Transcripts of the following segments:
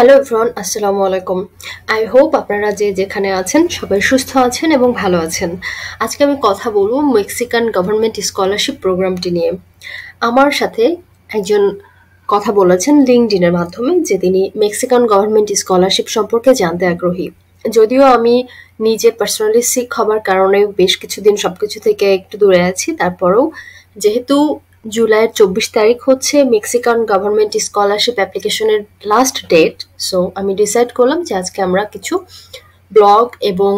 Hello everyone, আসসালামু আলাইকুম। I hope আপনারা যে যেখানে আছেন সবাই সুস্থ আছেন এবং ভালো আছেন। আজকে আমি কথা বলব মেক্সিকান গভর্নমেন্ট স্কলারশিপ প্রোগ্রামটি নিয়ে। আমার সাথে একজন কথা বলেছেন লিঙ্কডিনের মাধ্যমে, যে তিনি মেক্সিকান গভর্নমেন্ট স্কলারশিপ সম্পর্কে জানতে আগ্রহী। যদিও আমি নিজে পার্সোনালি সিক হবার কারণে বেশ কিছুদিন সবকিছু থেকে একটু দূরে আছি, তারপরেও যেহেতু জুলাইয়ের চব্বিশ তারিখ হচ্ছে মেক্সিকান গভর্নমেন্ট স্কলারশিপ অ্যাপ্লিকেশনের লাস্ট ডেট সো আমি ডিসাইড করলাম যে আজকে আমরা কিছু ব্লগ এবং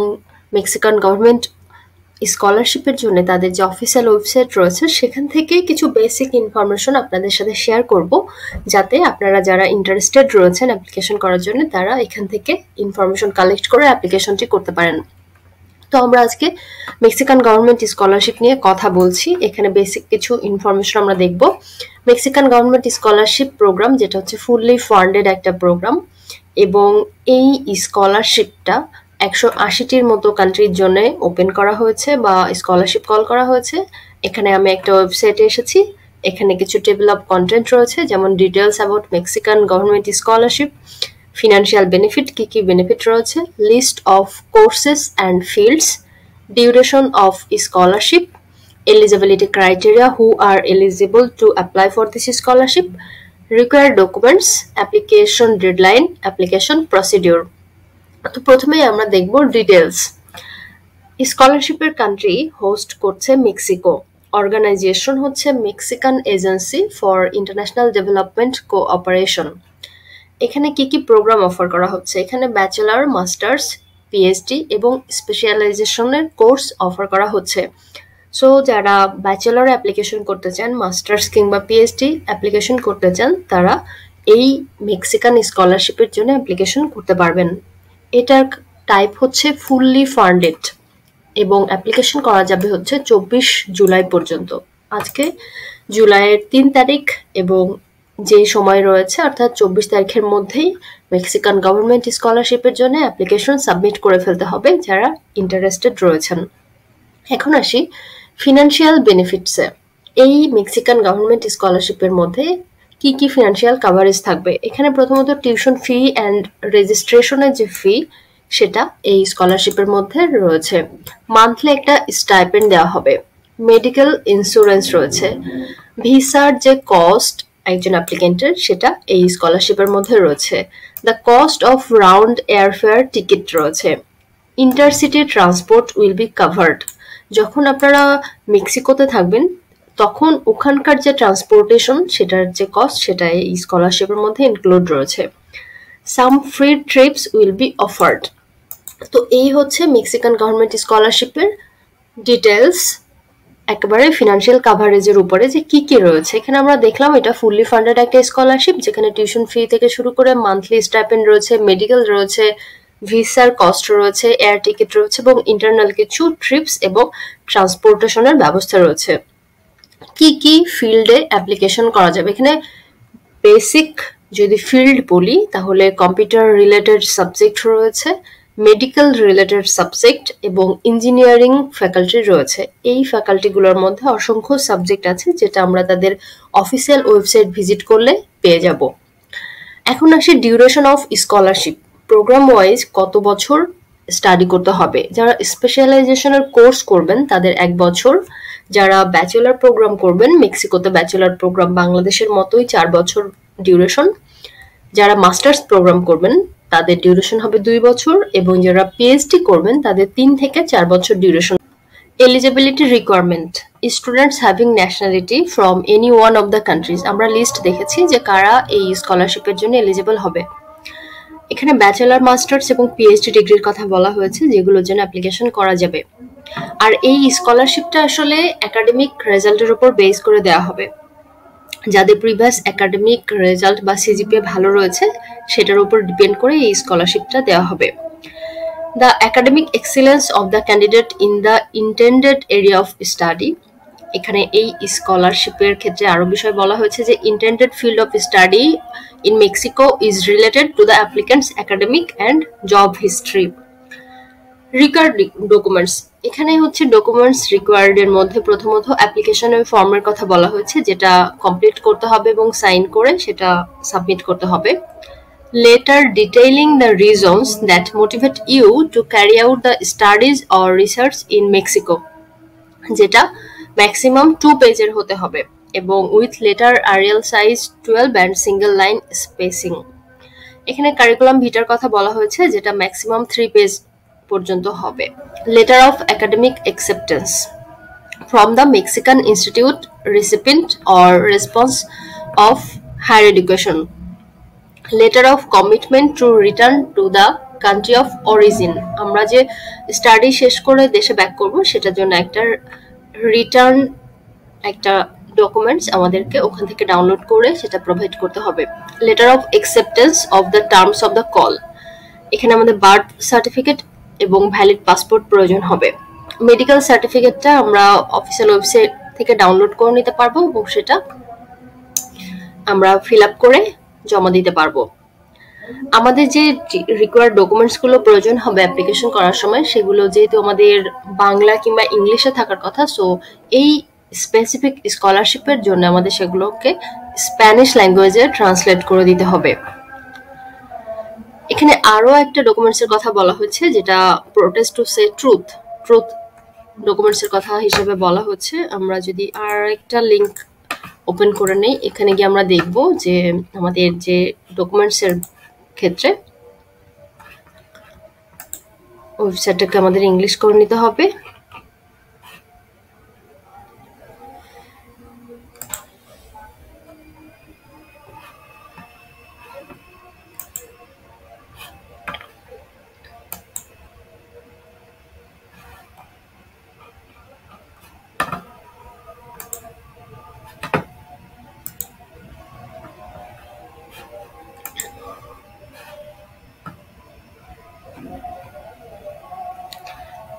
মেক্সিকান গভর্নমেন্ট স্কলারশিপের জন্য তাদের যে অফিসিয়াল ওয়েবসাইট রয়েছে, সেখান থেকে কিছু বেসিক ইনফরমেশন আপনাদের সাথে শেয়ার করব, যাতে আপনারা যারা ইন্টারেস্টেড রয়েছেন অ্যাপ্লিকেশন করার জন্য, তারা এখান থেকে ইনফরমেশন কালেক্ট করে অ্যাপ্লিকেশনটি করতে পারেন। তো আমরা আজকে মেক্সিকান গভর্নমেন্ট স্কলারশিপ নিয়ে কথা বলছি। এখানে বেসিক কিছু ইনফরমেশন আমরা দেখব। মেক্সিকান গভর্নমেন্ট স্কলারশিপ প্রোগ্রাম যেটা হচ্ছে ফুললি ফান্ডেড একটা প্রোগ্রাম এবং এই স্কলারশিপটা একশো আশিটির মতো কান্ট্রির জন্য ওপেন করা হয়েছে বা স্কলারশিপ কল করা হয়েছে। এখানে আমি একটা ওয়েবসাইটে এসেছি। এখানে কিছু টেবিল অফ কন্টেন্ট রয়েছে, যেমন details about Mexican government scholarship financial benefit কি কি বেনিফিট রয়েছে? List of courses and fields duration of scholarship eligibility criteria, who are eligible to apply for this scholarship. Required documents, application deadline, application procedure. তো প্রথমেই আমরা দেখব details স্কলারশিপের country host করছে Mexico organisation হচ্ছে Mexican agency for international development cooperation এখানে কি কি প্রোগ্রাম অফার করা হচ্ছে? এখানে ব্যাচেলার মাস্টার্স পিএইচডি এবং স্পেশালাইজেশনের কোর্স অফার করা হচ্ছে। সো যারা ব্যাচেলার অ্যাপ্লিকেশন করতে চান মাস্টার্স কিংবা পিএইচডি অ্যাপ্লিকেশন করতে চান, তারা এই মেক্সিকান স্কলারশিপের জন্য অ্যাপ্লিকেশন করতে পারবেন। এটার টাইপ হচ্ছে ফুললি ফান্ডেড এবং অ্যাপ্লিকেশন করা যাবে হচ্ছে চব্বিশ জুলাই পর্যন্ত। আজকে জুলাইয়ের তিন তারিখ এবং যে সময় রয়েছে, অর্থাৎ চব্বিশ তারিখের মধ্যেই মেক্সিকান গভর্নমেন্ট স্কলারশিপের জন্য অ্যাপ্লিকেশন সাবমিট করে ফেলতে হবে যারা ইন্টারেস্টেড রয়েছেন। এখন আসি ফিনান্সিয়াল বেনিফিটসে এই মেক্সিকান গভর্নমেন্ট স্কলারশিপের মধ্যে কি কি ফিনান্সিয়াল কাভারেজ থাকবে? এখানে প্রথমত টিউশন ফি অ্যান্ড রেজিস্ট্রেশনের যে ফি সেটা এই স্কলারশিপের মধ্যে রয়েছে। মান্থলি একটা স্টাইপেন্ড দেওয়া হবে। মেডিকেল ইন্স্যুরেন্স রয়েছে। ভিসার যে কস্ট একজন অ্যাপ্লিকেন্টের সেটা এই স্কলারশিপের মধ্যে রয়েছে। The cost of round airfare ticket রয়েছে। Intercity transport will be covered যখন আপনারা মেক্সিকোতে থাকবেন, তখন ওখানকার যে ট্রান্সপোর্টেশন সেটার যে কস্ট সেটা এই স্কলারশিপের মধ্যে ইনক্লুড রয়েছে। Some free trips will be offered তো এই হচ্ছে মেক্সিকান গভর্নমেন্ট স্কলারশিপের ডিটেলস একেবারে ফিনান্সিয়াল কাভারেজের উপরে যে কি কি রয়েছে। এখানে আমরা দেখলাম এটা ফুললি ফান্ডেড একটা স্কলারশিপ যেখানে টিউশন ফি থেকে শুরু করে মান্থলি স্টাইপেন্ড রয়েছে মেডিকেল রয়েছে ভিসার কস্ট রয়েছে এয়ার টিকিট রয়েছে এবং ইন্টারনাল কিছু ট্রিপস এবং ট্রান্সপোর্টেশনের ব্যবস্থা রয়েছে। কি কি ফিল্ডে অ্যাপ্লিকেশন করা যাবে? এখানে বেসিক যদি ফিল্ড বলি, তাহলে কম্পিউটার রিলেটেড সাবজেক্ট রয়েছে মেডিকেল রিলেটেড সাবজেক্ট এবং ইঞ্জিনিয়ারিং ফ্যাকাল্টি রয়েছে। এই ফ্যাকাল্টিগুলোর মধ্যে অসংখ্য সাবজেক্ট আছে যেটা আমরা তাদের অফিসিয়াল ওয়েবসাইট ভিজিট করলে পেয়ে যাব। এখন আসি duration of scholarship programme wise কত বছর স্টাডি করতে হবে? যারা স্পেশালাইজেশনের কোর্স করবেন তাদের এক বছর। যারা ব্যাচেলার প্রোগ্রাম করবেন, মেক্সিকোতে ব্যাচেলার প্রোগ্রাম বাংলাদেশের মতোই চার বছর ডিউরেশন যারা মাস্টার্স প্রোগ্রাম করবেন তাদের ডিউরেশন হবে দুই বছর এবং যারা পিএইচডি করবেন, তাদের তিন থেকে চার বছর duration eligibility requirement students having nationality from any one of the countries আমরা লিস্ট দেখেছি যে কারা এই স্কলারশিপের জন্য এলিজিবল হবে। এখানে ব্যাচেলার মাস্টার্স এবং পিএইচডি ডিগ্রির কথা বলা হয়েছে, যেগুলোর জন্য অ্যাপ্লিকেশন করা যাবে। আর এই স্কলারশিপটা আসলে একাডেমিক রেজাল্টের উপর বেস করে দেওয়া হবে। যাদের প্রিভিয়াস একাডেমিক রেজাল্ট বা সিজিপিএ ভালো রয়েছে, সেটার উপর ডিপেন্ড করে এই স্কলারশিপটা দেওয়া হবে। The academic excellence of the candidate in the intended area of study এখানে এই স্কলারশিপের ক্ষেত্রে আরও বিষয় বলা হয়েছে যে intended field of study in Mexico is related to the applicants academic and job history record documents এখানে হচ্ছে ডকুমেন্টস রিকোয়ার্ড এর মধ্যে প্রথমত অ্যাপ্লিকেশন অ্যাপ্লিকেশনের ফর্মের কথা বলা হয়েছে, যেটা কমপ্লিট করতে হবে এবং সাইন করে সেটা সাবমিট করতে হবে। Letter detailing the reasons that motivate you to carry out the studies or research in Mexico যেটা ম্যাক্সিমাম টু পেজের হতে হবে এবং with letter Arial size twelve and single line spacing এখানে কারিকুলাম ভিটার কথা বলা হয়েছে, যেটা ম্যাক্সিমাম থ্রি পেজ পর্যন্ত হবে। Letter of academic acceptance from the Mexican institute recipient or response of higher education letter of commitment to return to the country of origin আমরা যে স্টাডি শেষ করে দেশে ব্যাক করব, সেটার জন্য একটা রিটার্ন একটা ডকুমেন্টস আমাদেরকে ওখান থেকে ডাউনলোড করে সেটা প্রোভাইড করতে হবে। Letter of acceptance of the terms of the call এখানে আমাদের বার্থ সার্টিফিকেট এবং ভ্যালিড পাসপোর্ট প্রয়োজন হবে। মেডিকেল সার্টিফিকেটটা আমরা অফিসিয়াল ওয়েবসাইট থেকে ডাউনলোড করে নিতে পারব এবং সেটা আমরা ফিল আপ করে জমা দিতে পারব। আমাদের যে রিকোয়ার্ড ডকুমেন্টসগুলো প্রয়োজন হবে অ্যাপ্লিকেশন করার সময়, সেগুলো যেহেতু আমাদের বাংলা কিংবা ইংলিশে থাকার কথা সো এই স্পেসিফিক স্কলারশিপের জন্য আমাদের সেগুলোকে স্প্যানিশ ল্যাঙ্গুয়েজে ট্রান্সলেট করে দিতে হবে। এখানে আরও একটা ডকুমেন্টসের কথা বলা হচ্ছে, যেটা protest to say truth truth ডকুমেন্টসের কথা হিসেবে বলা হচ্ছে। আমরা যদি আর একটা লিঙ্ক ওপেন করে নেই, এখানে গিয়ে আমরা দেখব যে আমাদের যে ডকুমেন্টসের ক্ষেত্রে ওয়েবসাইটটাকে আমাদের ইংলিশ করে নিতে হবে।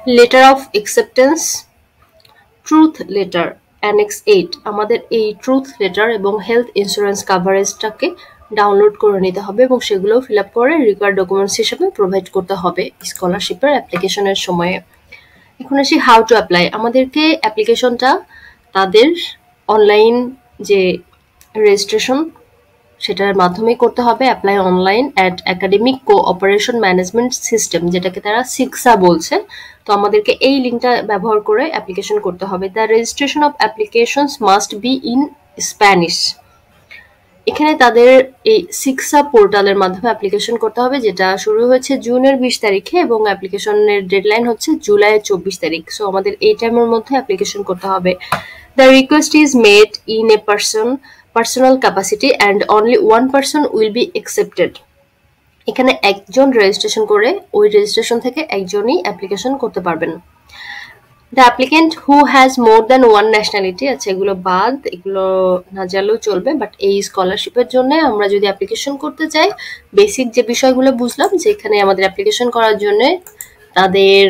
Letter of acceptance truth letter annex eight আমাদের এই ট্রুথ লেটার এবং হেলথ ইন্স্যুরেন্স কাভারেজটাকে ডাউনলোড করে নিতে হবে এবং সেগুলো ফিল আপ করে রিকোয়ার্ড ডকুমেন্টস হিসেবে প্রোভাইড করতে হবে স্কলারশিপের অ্যাপ্লিকেশনের সময়ে। এখন আসি হাউ টু অ্যাপ্লাই আমাদেরকে অ্যাপ্লিকেশনটা তাদের অনলাইন যে রেজিস্ট্রেশন সেটার মাধ্যমে করতে হবে apply online at academic cooperation management system যেটাকে তারা সিক্সা বলছে। তো আমাদেরকে এই লিঙ্কটা ব্যবহার করে অ্যাপ্লিকেশন করতে হবে। The registration of applications must be in Spanish এখানে তাদের এই সিক্সা পোর্টালের মাধ্যমে অ্যাপ্লিকেশন করতে হবে, যেটা শুরু হয়েছে জুনের বিশ তারিখে এবং অ্যাপ্লিকেশনের ডেডলাইন হচ্ছে জুলাইয়ের চব্বিশ তারিখ। সো আমাদের এই টাইমের মধ্যে অ্যাপ্লিকেশন করতে হবে। The request is made in a person personal capacity and only one person will be accepted এখানে একজন রেজিস্ট্রেশন করে ওই রেজিস্ট্রেশন থেকে একজনই অ্যাপ্লিকেশন করতে পারবেন। The applicant who has more than one nationality আচ্ছা এগুলো বাদ, এগুলো না জানলেও চলবে বাট এই স্কলারশিপের জন্য আমরা যদি অ্যাপ্লিকেশন করতে চাই বেসিক যে বিষয়গুলো বুঝলাম যে এখানে আমাদের অ্যাপ্লিকেশন করার জন্য তাদের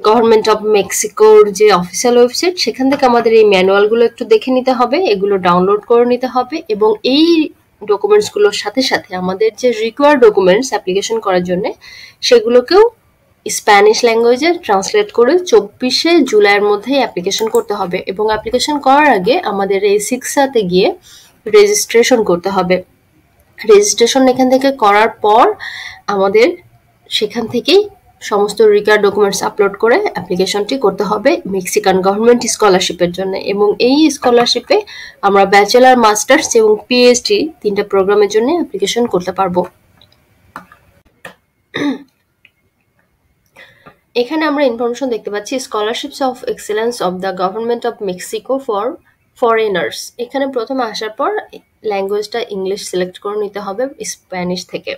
গভর্নমেন্ট অফ মেক্সিকোর যে অফিসিয়াল ওয়েবসাইট সেখান থেকে আমাদের এই ম্যানুয়ালগুলো একটু দেখে নিতে হবে, এগুলো ডাউনলোড করে নিতে হবে এবং এই ডকুমেন্টসগুলোর সাথে সাথে আমাদের যে রিকোয়ার ডকুমেন্টস অ্যাপ্লিকেশন করার জন্য, সেগুলোকেও স্প্যানিশ ল্যাঙ্গুয়েজে ট্রান্সলেট করে চব্বিশে জুলাইয়ের মধ্যে অ্যাপ্লিকেশন করতে হবে এবং অ্যাপ্লিকেশন করার আগে আমাদের এই সিক্সাতে গিয়ে রেজিস্ট্রেশন করতে হবে। রেজিস্ট্রেশন এখান থেকে করার পর আমাদের সেখান থেকেই সমস্ত রিকার ডকুমেন্টস আপলোড করে অ্যাপ্লিকেশনটি করতে হবে মেক্সিকান গভর্নমেন্ট স্কলারশিপের জন্য। এবং এই স্কলারশিপে আমরা ব্যাচেলার মাস্টার্স এবং পিএইচডি তিনটা প্রোগ্রামের জন্য অ্যাপ্লিকেশন করতে পারব। এখানে আমরা ইনফরমেশন দেখতে পাচ্ছি scholarships of excellence of the government of Mexico for foreigners এখানে প্রথমে আসার পর ল্যাঙ্গুয়েজটা ইংলিশ সিলেক্ট করে নিতে হবে স্প্যানিশ থেকে।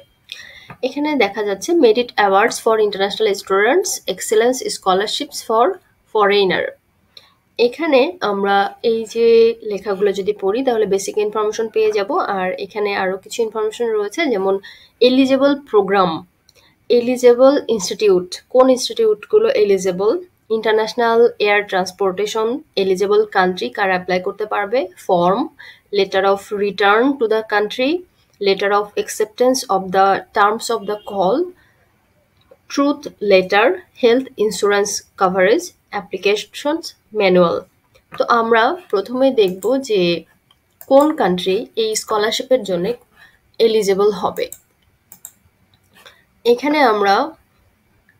এখানে দেখা যাচ্ছে merit awards for international students, excellence scholarships for foreigner এখানে আমরা এই যে লেখাগুলো যদি পড়ি, তাহলে বেসিক ইনফরমেশন পেয়ে যাব। আর এখানে আরও কিছু ইনফরমেশন রয়েছে, যেমন এলিজেবল প্রোগ্রাম এলিজেবল ইনস্টিটিউট কোন ইনস্টিটিউটগুলো eligible international air transportation eligible country কারা অ্যাপ্লাই করতে পারবে form letter of return to the country letter of acceptance of the terms of the call, truth letter, health insurance coverage, applications manual. তো আমরা প্রথমে দেখব যে কোন কান্ট্রি এই স্কলারশিপের জন্য এলিজেবল হবে এখানে আমরা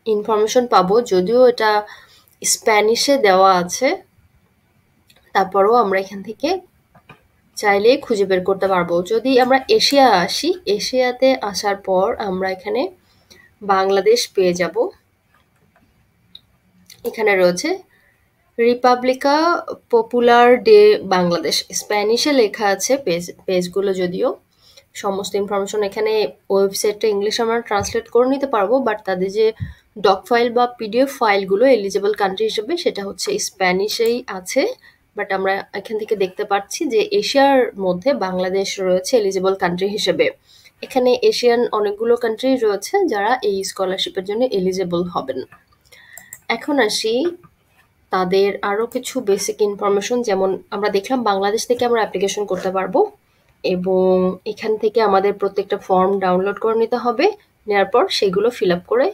ইনফরমেশন পাবো যদিও এটা স্প্যানিশে দেওয়া আছে তারপরেও আমরা এখান থেকে চাইলে খুঁজে বের করতে পারব। যদি আমরা এশিয়া আসি, এশিয়াতে আসার পর আমরা এখানে বাংলাদেশ পেয়ে যাব। এখানে রয়েছে, রিপাবলিকা পপুলার ডে বাংলাদেশ। স্প্যানিশে লেখা আছে পেজ, পেজগুলো যদিও। সমস্ত ইনফরমেশন এখানে ওয়েবসাইটটা ইংলিশে আমরা ট্রান্সলেট করে নিতে পারব, বাট তাদের যে ডক ফাইল বা পিডিএফ ফাইলগুলো এলিজেবল কান্ট্রি হিসেবে সেটা হচ্ছে স্প্যানিশেই আছে। বাট আমরা এখান থেকে দেখতে পাচ্ছি যে এশিয়ার মধ্যে বাংলাদেশ রয়েছে এলিজিবল কান্ট্রি হিসেবে। এখানে এশিয়ান অনেকগুলো কান্ট্রি রয়েছে যারা এই স্কলারশিপের জন্য এলিজিবল হবেন। এখন আসি তাদের আরও কিছু বেসিক ইনফরমেশন যেমন আমরা দেখলাম বাংলাদেশ থেকে আমরা অ্যাপ্লিকেশন করতে পারব এবং এখান থেকে আমাদের প্রত্যেকটা ফর্ম ডাউনলোড করে নিতে হবে। নেওয়ার পর সেগুলো ফিল আপ করে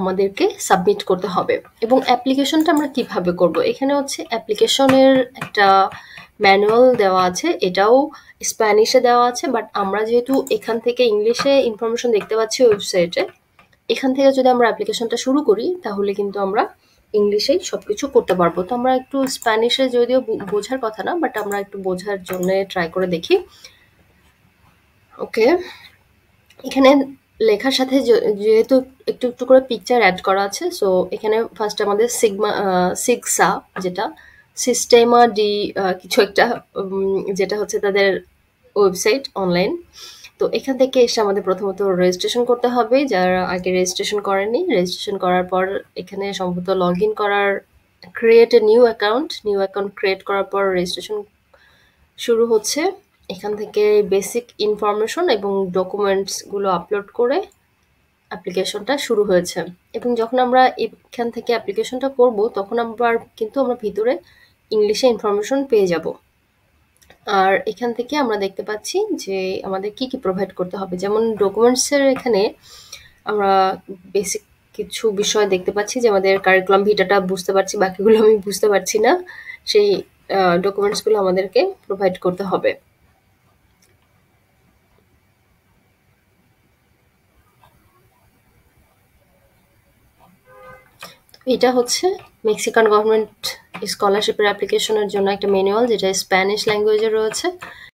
আমাদেরকে সাবমিট করতে হবে। এবং অ্যাপ্লিকেশনটা আমরা কীভাবে করব? এখানে হচ্ছে অ্যাপ্লিকেশনের একটা ম্যানুয়াল দেওয়া আছে, এটাও স্প্যানিশে দেওয়া আছে বাট আমরা যেহেতু এখান থেকে ইংলিশে ইনফরমেশন দেখতে পাচ্ছি ওয়েবসাইটে এখান থেকে যদি আমরা অ্যাপ্লিকেশনটা শুরু করি, তাহলে কিন্তু আমরা ইংলিশেই সব কিছু করতে পারব। তো আমরা একটু স্প্যানিশে যদিও বোঝার কথা না বাট আমরা একটু বোঝার জন্য ট্রাই করে দেখি। ওকে এখানে লেখার সাথে যেহেতু একটু একটু করে পিকচার অ্যাড করা আছে সো এখানে ফার্স্ট আমাদের সিগমা সিক্সা যেটা সিস্টেমা ডি কিছু একটা যেটা হচ্ছে তাদের ওয়েবসাইট অনলাইন তো এখান থেকে এসে আমাদের প্রথমত রেজিস্ট্রেশন করতে হবে, যারা আগে রেজিস্ট্রেশন করেনি রেজিস্ট্রেশন করার পর এখানে সম্ভবত লগ ইন করার create a new account new account create করার পর রেজিস্ট্রেশন শুরু হচ্ছে। এখান থেকে বেসিক ইনফরমেশন এবং ডকুমেন্টসগুলো আপলোড করে অ্যাপ্লিকেশনটা শুরু হয়েছে। এবং যখন আমরা এখান থেকে অ্যাপ্লিকেশনটা করব, তখন আবার কিন্তু আমরা ভিতরে ইংলিশে ইনফরমেশন পেয়ে যাব। আর এখান থেকে আমরা দেখতে পাচ্ছি যে আমাদের কি কি প্রোভাইড করতে হবে। যেমন ডকুমেন্টসের এখানে আমরা বেসিক কিছু বিষয় দেখতে পাচ্ছি যে আমাদের কারিকুলাম ভিটাটা বুঝতে পারছি, বাকিগুলো আমি বুঝতে পারছি না। সেই ডকুমেন্টসগুলো আমাদেরকে প্রোভাইড করতে হবে। এটা হচ্ছে মেক্সিকান গভর্নমেন্ট স্কলারশিপের অ্যাপ্লিকেশনের জন্য একটা ম্যানুয়াল যেটা স্প্যানিশ ল্যাঙ্গুয়েজে রয়েছে।